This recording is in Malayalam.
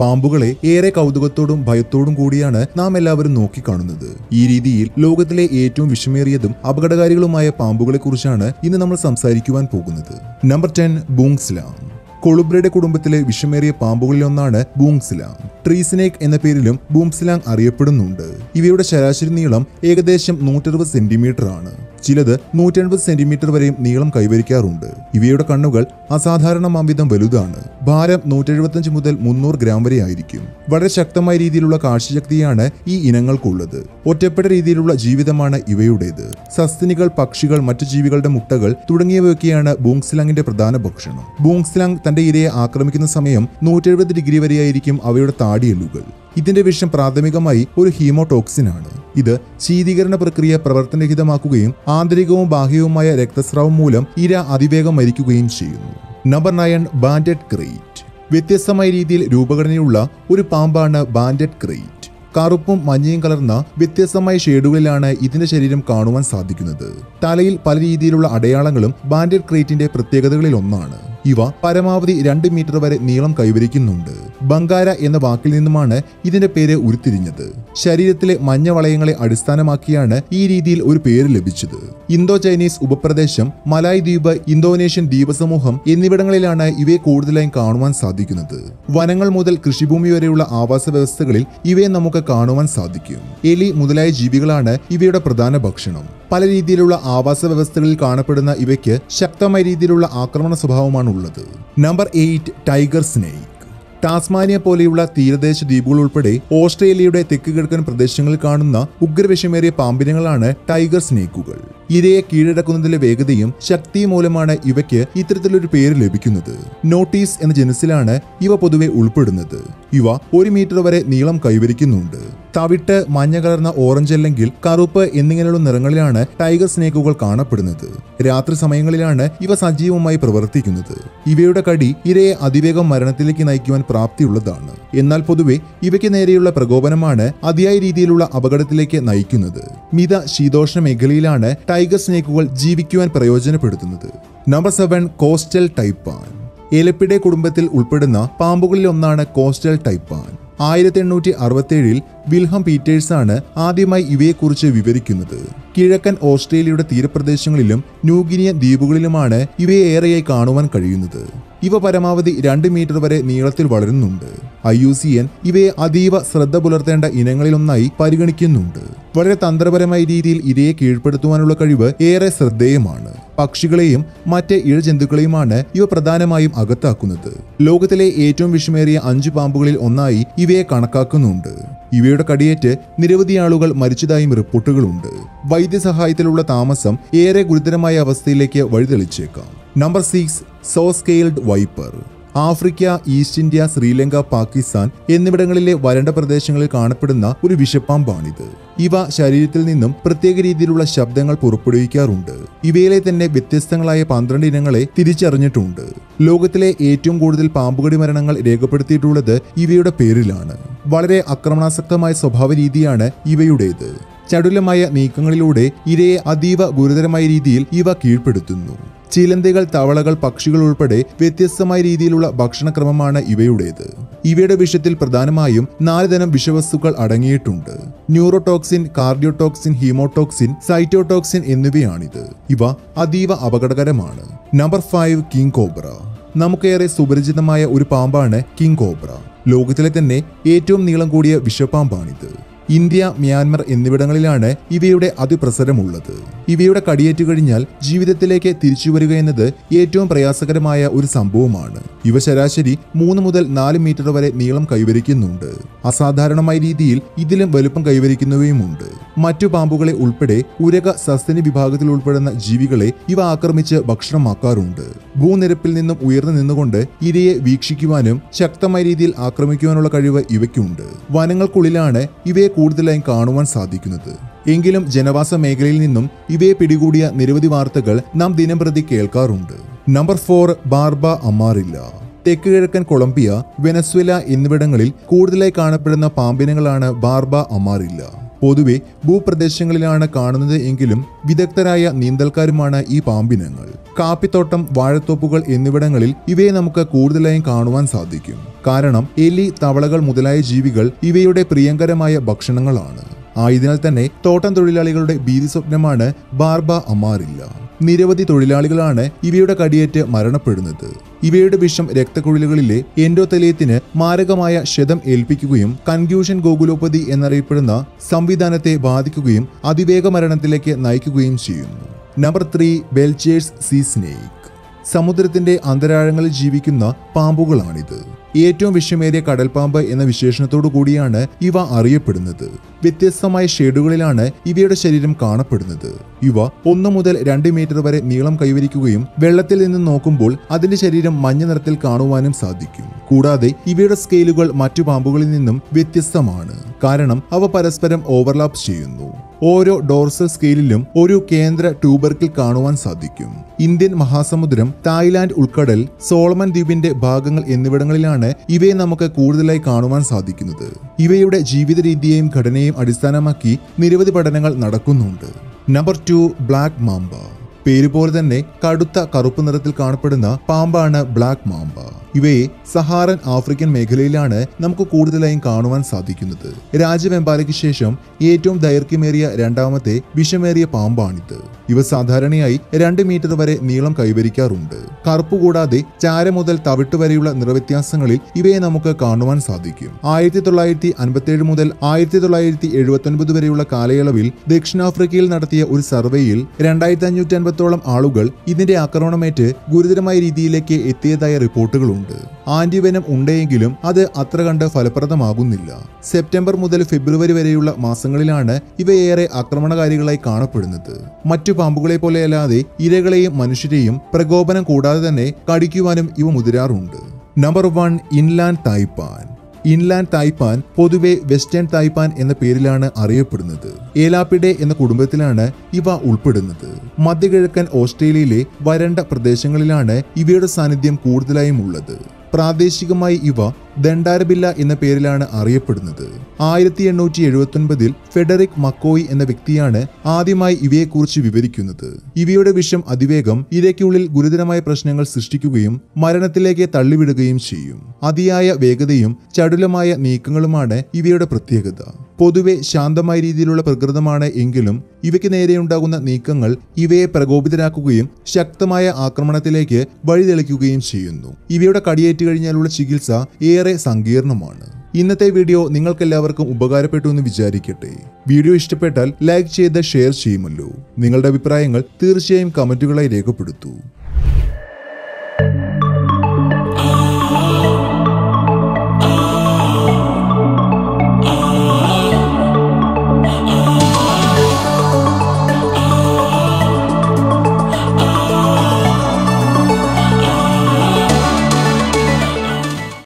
പാമ്പുകളെ ഏറെ കൗതുകത്തോടും ഭയത്തോടും കൂടിയാണ് നാം എല്ലാവരും നോക്കിക്കാണുന്നത്. ഈ രീതിയിൽ ലോകത്തിലെ ഏറ്റവും വിഷമേറിയതും അപകടകാരികളുമായ പാമ്പുകളെ കുറിച്ചാണ് ഇന്ന് നമ്മൾ സംസാരിക്കുവാൻ പോകുന്നത്. Number ten ബൂങ്സ്ലാം. കൊളുബ്രയുടെ കുടുംബത്തിലെ വിഷമേറിയ പാമ്പുകളിലൊന്നാണ് ബൂങ്സ്ലാങ് ട്രീ എന്ന പേരിലും ബൂംസ്ലാങ് അറിയപ്പെടുന്നുണ്ട്. ഇവയുടെ ശരാശരി നീളം ഏകദേശം നൂറ്ററുപത് സെന്റിമീറ്റർ ആണ് ചിലത് നൂറ്റൻപത് സെന്റിമീറ്റർ വരെയും നീളം കൈവരിക്കാറുണ്ട്. ഇവയുടെ കണ്ണുകൾ അസാധാരണമാംവിധം വലുതാണ്. ഭാരം നൂറ്റെഴുപത്തഞ്ച് മുതൽ മുന്നൂറ് ഗ്രാം വരെ ആയിരിക്കും. വളരെ ശക്തമായ രീതിയിലുള്ള കാഴ്ചശക്തിയാണ് ഈ ഇനങ്ങൾക്കുള്ളത്. ഒറ്റപ്പെട്ട രീതിയിലുള്ള ജീവിതമാണ് ഇവയുടേത്. സസ്തിനികൾ പക്ഷികൾ മറ്റു ജീവികളുടെ മുട്ടകൾ തുടങ്ങിയവയൊക്കെയാണ് ബൂങ്സ്ലാങ്ങിന്റെ പ്രധാന ഭക്ഷണം. ബൂങ്സ്ലാങ് തന്റെ ഇരയെ ആക്രമിക്കുന്ന സമയം നൂറ്റെഴുപത് ഡിഗ്രി വരെയായിരിക്കും അവയുടെ താടിയെല്ലുകൾ. ഇതിന്റെ വിഷം പ്രാഥമികമായി ഒരു ഹീമോടോക്സിൻ ആണ് ഇത് ശീതീകരണ പ്രക്രിയ പ്രവർത്തനരഹിതമാക്കുകയും ആന്തരികവും ബാഹ്യവുമായ രക്തസ്രാവം മൂലം ഇര അതിവേഗം മരിക്കുകയും ചെയ്യുന്നു. നമ്പർ നയൻ ബാൻഡഡ് ക്രീറ്റ് വ്യത്യസ്തമായ രീതിയിൽ രൂപഘടനയുള്ള ഒരു പാമ്പാണ് ബാൻഡഡ് ക്രേറ്റ് കറുപ്പും മഞ്ഞയും കലർന്ന വ്യത്യസ്തമായ ഷെയ്ഡുകളിലാണ് ഇതിന്റെ ശരീരം കാണുവാൻ സാധിക്കുന്നത്. തലയിൽ പല രീതിയിലുള്ള അടയാളങ്ങളും ബാൻഡഡ് ക്രേറ്റിന്റെ പ്രത്യേകതകളിൽ ഒന്നാണ്. ഇവ പരമാവധി രണ്ട് മീറ്റർ വരെ നീളം കൈവരിക്കുന്നുണ്ട്. ബംഗാര എന്ന വാക്കിൽ നിന്നുമാണ് ഇതിന്റെ പേര് ഉരുത്തിരിഞ്ഞത്. ശരീരത്തിലെ മഞ്ഞ വളയങ്ങളെ അടിസ്ഥാനമാക്കിയാണ് ഈ രീതിയിൽ ഒരു പേര് ലഭിച്ചത്. ഇന്തോ ചൈനീസ് ഉപപ്രദേശം മലായ് ദ്വീപ് ഇന്തോനേഷ്യൻ ദ്വീപസമൂഹം എന്നിവിടങ്ങളിലാണ് ഇവയെ കൂടുതലായും കാണുവാൻ സാധിക്കുന്നത്. വനങ്ങൾ മുതൽ കൃഷിഭൂമി വരെയുള്ള ആവാസ വ്യവസ്ഥകളിൽ ഇവയെ നമുക്ക് കാണുവാൻ സാധിക്കും എലി മുതലായ ജീവികളാണ് ഇവയുടെ പ്രധാന ഭക്ഷണം. പല രീതിയിലുള്ള ആവാസ വ്യവസ്ഥകളിൽ കാണപ്പെടുന്ന ഇവയ്ക്ക് ശക്തമായ രീതിയിലുള്ള ആക്രമണ സ്വഭാവമാണ് ഉള്ളത് number eight tiger snake Tasmania പോലെയുള്ള തീരദേശ ദ്വീപുകൾ ഉൾപ്പെടെ ഓസ്ട്രേലിയയുടെ തെക്ക് കിഴക്കൻ പ്രദേശങ്ങളിൽ കാണുന്ന ഉഗ്രവിഷമേറിയ പാമ്പിനങ്ങളാണ് ടൈഗർ സ്നേക്കുകൾ ഇരയെ കീഴടക്കുന്നതിലെ വേഗതയും ശക്തിയും മൂലമാണ് ഇവയ്ക്ക് ഇത്തരത്തിലൊരു പേര് ലഭിക്കുന്നത്. നോട്ടീസ് എന്ന ജനസിലാണ് ഇവ പൊതുവെ ഉൾപ്പെടുന്നത്. ഇവ ഒരു മീറ്റർ വരെ നീളം കൈവരിക്കുന്നുണ്ട്. തവിട്ട് മഞ്ഞ കലർന്ന ഓറഞ്ച് അല്ലെങ്കിൽ കറുപ്പ് എന്നിങ്ങനെയുള്ള നിറങ്ങളിലാണ് ടൈഗർ സ്നേക്കുകൾ കാണപ്പെടുന്നത്. രാത്രി സമയങ്ങളിലാണ് ഇവ സജീവമായി പ്രവർത്തിക്കുന്നത്. ഇവയുടെ കടി ഇരയെ അതിവേഗം മരണത്തിലേക്ക് നയിക്കുവാൻ പ്രാപ്തിയുള്ളതാണ്. എന്നാൽ പൊതുവെ ഇവയ്ക്ക് നേരെയുള്ള പ്രകോപനമാണ് അതിയായ രീതിയിലുള്ള അപകടത്തിലേക്ക് നയിക്കുന്നത്. മിത ശീതോഷ്ണ മേഖലയിലാണ് സ്നേക്കുകൾ ജീവിക്കുവാൻ പ്രയോജനപ്പെടുത്തുന്നത്. നമ്പർ സെവൻ കോസ്റ്റൽ ടൈപ്പാൻ എലപ്പിടെ കുടുംബത്തിൽ ഉൾപ്പെടുന്ന പാമ്പുകളിൽ ഒന്നാണ് കോസ്റ്റൽ ടൈപ്പാൻ ആയിരത്തി എണ്ണൂറ്റി അറുപത്തേഴിൽ വിൽഹം പീറ്റേഴ്സാണ് ആദ്യമായി ഇവയെക്കുറിച്ച് വിവരിക്കുന്നത്. കിഴക്കൻ ഓസ്ട്രേലിയയുടെ തീരപ്രദേശങ്ങളിലും ന്യൂഗിനിയൻ ദ്വീപുകളിലുമാണ് ഇവയെ ഏറെയായി കാണുവാൻ കഴിയുന്നത്. ഇവ പരമാവധി രണ്ട് മീറ്റർ വരെ നീളത്തിൽ വളരുന്നുണ്ട്. ഐ യു സി എൻ ഇവയെ അതീവ ശ്രദ്ധ പുലർത്തേണ്ട ഇനങ്ങളിലൊന്നായി പരിഗണിക്കുന്നുണ്ട്. വളരെ തന്ത്രപരമായ രീതിയിൽ ഇരയെ കീഴ്പ്പെടുത്തുവാനുള്ള കഴിവ് ഏറെ ശ്രദ്ധേയമാണ്. പക്ഷികളെയും മറ്റ് ഇഴജന്തുക്കളെയുമാണ് ഇവ പ്രധാനമായും അകത്താക്കുന്നത്. ലോകത്തിലെ ഏറ്റവും വിഷമേറിയ അഞ്ചു പാമ്പുകളിൽ ഒന്നായി ഇവയെ കണക്കാക്കുന്നുണ്ട്. ഇവയുടെ കടിയേറ്റ് നിരവധി ആളുകൾ മരിച്ചതായും റിപ്പോർട്ടുകളുണ്ട്. വൈദ്യസഹായത്തിലുള്ള താമസം ഏറെ ഗുരുതരമായ അവസ്ഥയിലേക്ക് വഴിതെളിച്ചേക്കാം. Number six saw scaled viper. Africa east India Sri Lanka Pakistan എന്നിവിടങ്ങളിലെ വരണ്ട പ്രദേശങ്ങളിൽ കാണപ്പെടുന്ന ഒരു വിഷപ്പാമ്പാണിത്. ഇവ ശരീരത്തിൽ നിന്നും പ്രത്യേക രീതിയിലുള്ള ശബ്ദങ്ങൾ പുറപ്പെടുവിക്കാറുണ്ട്. ഇവയിലെ തന്നെ വ്യത്യസ്തങ്ങളായ പന്ത്രണ്ട് ഇനങ്ങളെ തിരിച്ചറിഞ്ഞിട്ടുണ്ട്. ലോകത്തിലെ ഏറ്റവും കൂടുതൽ പാമ്പുകടി മരണങ്ങൾ രേഖപ്പെടുത്തിയിട്ടുള്ളത് ഇവയുടെ പേരിലാണ്. വളരെ ആക്രമണാസക്തമായ സ്വഭാവ രീതിയാണ് ഇവയുടേത്. ചടുലമായ നീക്കങ്ങളിലൂടെ ഇരയെ അതീവ ഗുരുതരമായ രീതിയിൽ ഇവ കീഴ്പ്പെടുത്തുന്നു. ചിലന്തികൾ തവളകൾ പക്ഷികൾ ഉൾപ്പെടെ വ്യത്യസ്തമായ രീതിയിലുള്ള ഭക്ഷണക്രമമാണ് ഇവയുടേത്. ഇവയുടെ വിഷത്തിൽ പ്രധാനമായും നാല് തരം വിഷവസ്തുക്കൾ അടങ്ങിയിട്ടുണ്ട്. ന്യൂറോടോക്സിൻ കാർഡിയോടോക്സിൻ ഹീമോടോക്സിൻ സൈറ്റോടോക്സിൻ എന്നിവയാണിത്. ഇവ അതീവ അപകടകരമാണ്. Number five king cobra. നമുക്കേറെ സുപരിചിതമായ ഒരു പാമ്പാണ് കിങ് കോബ്ര. ലോകത്തിലെ തന്നെ ഏറ്റവും നീളം കൂടിയ വിഷപ്പാമ്പാണിത്. ഇന്ത്യ മ്യാൻമർ എന്നിവിടങ്ങളിലാണ് ഇവയുടെ അതിപ്രസരമുള്ളത്. ഇവയുടെ കടിയേറ്റു കഴിഞ്ഞാൽ ജീവിതത്തിലേക്ക് തിരിച്ചു വരിക എന്നത് ഏറ്റവും പ്രയാസകരമായ ഒരു സംഭവമാണ്. ഇവ ശരാശരി മൂന്ന് മുതൽ നാല് മീറ്റർ വരെ നീളം കൈവരിക്കുന്നുണ്ട്. അസാധാരണമായ രീതിയിൽ ഇതിലും വലുപ്പം കൈവരിക്കുന്നവയുമുണ്ട്. മറ്റു പാമ്പുകളെ ഉൾപ്പെടെ ഉരക സസ്തനി വിഭാഗത്തിൽ ഉൾപ്പെടുന്ന ജീവികളെ ഇവ ആക്രമിച്ച് ഭക്ഷണമാക്കാറുണ്ട്. ഭൂനിരപ്പിൽ നിന്നും ഉയർന്നു നിന്നുകൊണ്ട് ഇരയെ വീക്ഷിക്കുവാനും ശക്തമായ രീതിയിൽ ആക്രമിക്കുവാനുള്ള കഴിവ് ഇവയ്ക്കുണ്ട്. വനങ്ങൾക്കുള്ളിലാണ് ഇവയെ കൂടുതലായും കാണുവാൻ സാധിക്കുന്നത്. എങ്കിലും ജനവാസ മേഖലയിൽ നിന്നും ഇവയെ പിടികൂടിയ നിരവധി വാർത്തകൾ നാം ദിനംപ്രതി കേൾക്കാറുണ്ട്. നമ്പർ ഫോർ ബാർബ അമാറില്ല തെക്ക് കിഴക്കൻ കൊളംബിയ വെനസ്വേല എന്നിവിടങ്ങളിൽ കൂടുതലായി കാണപ്പെടുന്ന പാമ്പിനങ്ങളാണ് ബാർബ അമാറില്ല പൊതുവെ ഭൂപ്രദേശങ്ങളിലാണ് കാണുന്നത് എങ്കിലും വിദഗ്ധരായ നീന്തൽക്കാരുമാണ് ഈ പാമ്പിനങ്ങൾ. കാപ്പിത്തോട്ടം വാഴത്തോപ്പുകൾ എന്നിവിടങ്ങളിൽ ഇവയെ നമുക്ക് കൂടുതലായും കാണുവാൻ സാധിക്കും. കാരണം എലി തവളകൾ മുതലായ ജീവികൾ ഇവയുടെ പ്രിയങ്കരമായ ഭക്ഷണങ്ങളാണ്. ആയതിനാൽ തന്നെ തോട്ടം തൊഴിലാളികളുടെ ഭീതി സ്വപ്നമാണ് ബാർബ അമാറില്ല നിരവധി തൊഴിലാളികളാണ് ഇവയുടെ കടിയേറ്റ് മരണപ്പെടുന്നത്. ഇവയുടെ വിഷം രക്തക്കുഴലുകളിലെ എൻഡോതെലിയത്തിന് മാരകമായ ക്ഷതം ഏൽപ്പിക്കുകയും കൺഫ്യൂഷൻ ഗോകുലോപതി എന്നറിയപ്പെടുന്ന സംവിധാനത്തെ ബാധിക്കുകയും അതിവേഗ മരണത്തിലേക്ക് നയിക്കുകയും ചെയ്യുന്നു. Number three Belcher's sea snake. സമുദ്രത്തിന്റെ അന്തരാഴങ്ങളിൽ ജീവിക്കുന്ന പാമ്പുകളാണിത്. ഏറ്റവും വിഷമേറിയ കടൽപ്പാമ്പ് എന്ന വിശേഷണത്തോടു കൂടിയാണ് ഇവ അറിയപ്പെടുന്നത്. വ്യത്യസ്തമായ ഷെയ്ഡുകളിലാണ് ഇവയുടെ ശരീരം കാണപ്പെടുന്നത്. ഇവ ഒന്ന് മുതൽ രണ്ട് മീറ്റർ വരെ നീളം കൈവരിക്കുകയും വെള്ളത്തിൽ നിന്ന് നോക്കുമ്പോൾ അതിന്റെ ശരീരം മഞ്ഞ നിറത്തിൽ കാണുവാനും സാധിക്കും. കൂടാതെ ഇവയുടെ സ്കെയിലുകൾ മറ്റു പാമ്പുകളിൽ നിന്നും വ്യത്യസ്തമാണ്. കാരണം അവ പരസ്പരം ഓവർലാപ്പ് ചെയ്യുന്നു. ഓരോ ഡോർസൽ സ്കെയിലിലും ഒരു കേന്ദ്ര ട്യൂബർക്കിൽ കാണുവാൻ സാധിക്കും. ഇന്ത്യൻ മഹാസമുദ്രം തായ്ലാന്റ് ഉൾക്കടൽ സോളമൻ ദ്വീപിന്റെ ഭാഗങ്ങൾ എന്നിവിടങ്ങളിലാണ് ഇവയെ നമുക്ക് കൂടുതലായി കാണുവാൻ സാധിക്കുന്നത്. ഇവയുടെ ജീവിത രീതിയെയും ഘടനയെയും അടിസ്ഥാനമാക്കി നിരവധി പഠനങ്ങൾ നടക്കുന്നുണ്ട്. നമ്പർ ടു ബ്ലാക്ക് മാമ്പ പേര് പോലെ തന്നെ കടുത്ത കറുപ്പ് നിറത്തിൽ കാണപ്പെടുന്ന പാമ്പാണ് ബ്ലാക്ക് മാമ്പ ഇവയെ സഹാറൻ ആഫ്രിക്കൻ മേഖലയിലാണ് നമുക്ക് കൂടുതലായും കാണുവാൻ സാധിക്കുന്നത്. രാജവെമ്പാലയ്ക്ക് ശേഷം ഏറ്റവും ദൈർഘ്യമേറിയ രണ്ടാമത്തെ വിഷമേറിയ പാമ്പാണിത്. ഇവ സാധാരണയായി രണ്ട് മീറ്റർ വരെ നീളം കൈവരിക്കാറുണ്ട്. കറുപ്പ് കൂടാതെ ചാര മുതൽ തവിട്ട് വരെയുള്ള നിറവ്യത്യാസങ്ങളിൽ ഇവയെ നമുക്ക് കാണുവാൻ സാധിക്കും. ആയിരത്തി തൊള്ളായിരത്തി അൻപത്തിയേഴ് മുതൽ ആയിരത്തി തൊള്ളായിരത്തി എഴുപത്തി വരെയുള്ള കാലയളവിൽ ദക്ഷിണാഫ്രിക്കയിൽ നടത്തിയ ഒരു സർവേയിൽ രണ്ടായിരത്തി അൻപത്തോളം ആളുകൾ ഇതിന്റെ ആക്രമണമേറ്റ് ഗുരുതരമായ രീതിയിലേക്ക് എത്തിയതായ റിപ്പോർട്ടുകളുണ്ട്. ആന്റിവെനം ഉണ്ടെങ്കിലും അത് അത്ര കണ്ട് ഫലപ്രദമാകുന്നില്ല. സെപ്റ്റംബർ മുതൽ ഫെബ്രുവരി വരെയുള്ള മാസങ്ങളിലാണ് ഇവയേറെ ആക്രമണകാരികളായി കാണപ്പെടുന്നത്. മറ്റു പാമ്പുകളെ പോലെയല്ലാതെ ഇരകളെയും മനുഷ്യരെയും പ്രകോപനം കൂടാതെ തന്നെ കടിക്കുവാനും ഇവ മുതിരാറുണ്ട്. Number one inland taipan. Inland taipan പൊതുവെ വെസ്റ്റേൺ തായ്പാൻ എന്ന പേരിലാണ് അറിയപ്പെടുന്നത്. ഏലാപ്പിഡെ എന്ന കുടുംബത്തിലാണ് ഇവ ഉൾപ്പെടുന്നത്. മധ്യകിഴക്കൻ ഓസ്ട്രേലിയയിലെ വരണ്ട പ്രദേശങ്ങളിലാണ് ഇവയുടെ സാന്നിധ്യം കൂടുതലായും ഉള്ളത്. പ്രാദേശികമായി ഇവ ദണ്ഡാരബില്ല എന്ന പേരിലാണ് അറിയപ്പെടുന്നത്. ആയിരത്തി എണ്ണൂറ്റി എഴുപത്തി ഫെഡറിക് മക്കോയി എന്ന വ്യക്തിയാണ് ആദ്യമായി ഇവയെക്കുറിച്ച് വിവരിക്കുന്നത്. ഇവയുടെ വിഷം അതിവേഗം ഇരയ്ക്കുള്ളിൽ ഗുരുതരമായ പ്രശ്നങ്ങൾ സൃഷ്ടിക്കുകയും മരണത്തിലേക്ക് തള്ളിവിടുകയും ചെയ്യും. അതിയായ വേഗതയും ചടുലമായ നീക്കങ്ങളുമാണ് ഇവയുടെ പ്രത്യേകത. പൊതുവെ ശാന്തമായ രീതിയിലുള്ള പ്രകൃതമാണ് എങ്കിലും ഇവയ്ക്ക് നേരെയുണ്ടാകുന്ന നീക്കങ്ങൾ ഇവയെ പ്രകോപിതരാക്കുകയും ശക്തമായ ആക്രമണത്തിലേക്ക് വഴിതെളിക്കുകയും ചെയ്യുന്നു. ഇവയുടെ കടിയേറ്റ് കഴിഞ്ഞാലുള്ള ചികിത്സ ഏറെ സങ്കീർണമാണ്. ഇന്നത്തെ വീഡിയോ നിങ്ങൾക്കെല്ലാവർക്കും ഉപകാരപ്പെട്ടു എന്ന് വിചാരിക്കട്ടെ. വീഡിയോ ഇഷ്ടപ്പെട്ടാൽ ലൈക്ക് ചെയ്ത് ഷെയർ ചെയ്യുമല്ലോ. നിങ്ങളുടെ അഭിപ്രായങ്ങൾ തീർച്ചയായും കമന്റുകളായി രേഖപ്പെടുത്തൂ.